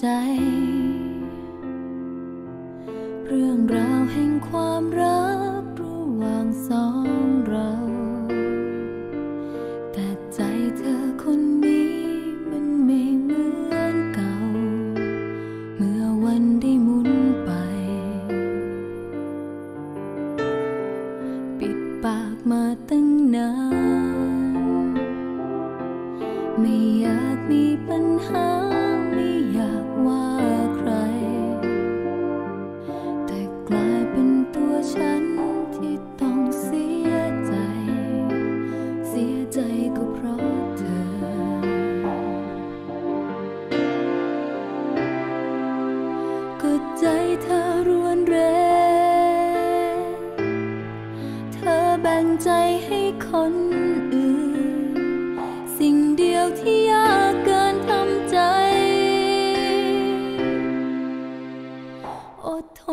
ใจ เรื่องราวแห่งความรักระหว่างสองเรา แต่ใจเธอคนนี้มันไม่เหมือนเก่า เมื่อวันได้หมุนไป ปิดปากมาตั้งนาน ไม่อยากมีปัญหา ว่าใคร แต่กลายเป็นตัวฉันที่ต้องเสียใจ เสียใจก็เพราะเธอ ก็ใจเธอรวนเร เธอแบ่งใจให้คนอื่น สิ่งเดียวที่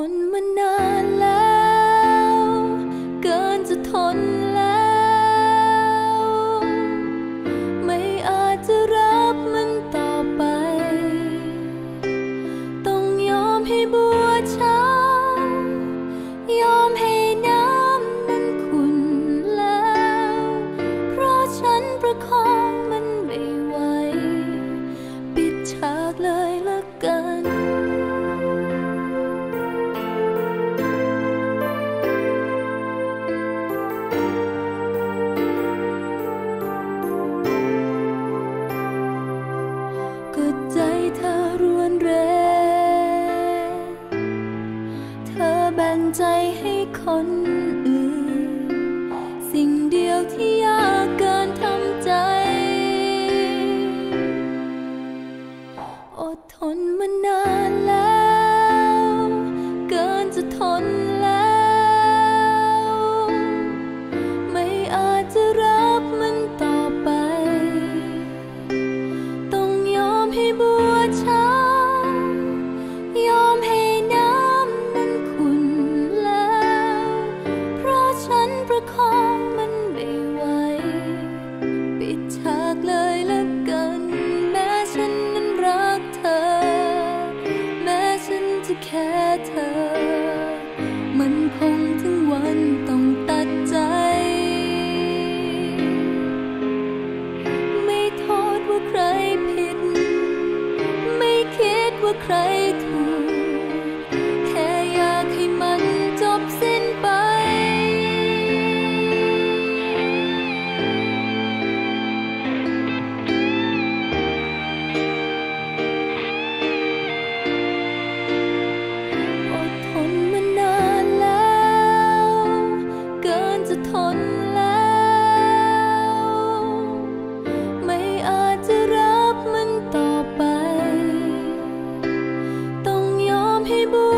นมานานแล้ว เกินจะทนแล้ว ไม่อาจจะรับมันต่อไป ต้องยอมให้บัวช้ำยอมให้น้ำมันขุ่นแล้ว เพราะฉันประคอง คนอื่น สิ่งเดียวที่ยากเกินทำใจ อดทนมานาน ธอ มันคงถึงวันต้องตัดใจ ไม่โทษว่าใครผิด ไม่คิดว่าใครถูก จะทนแล้ว ไม่อาจจะรับมันต่อไป ต้องยอมให้บุ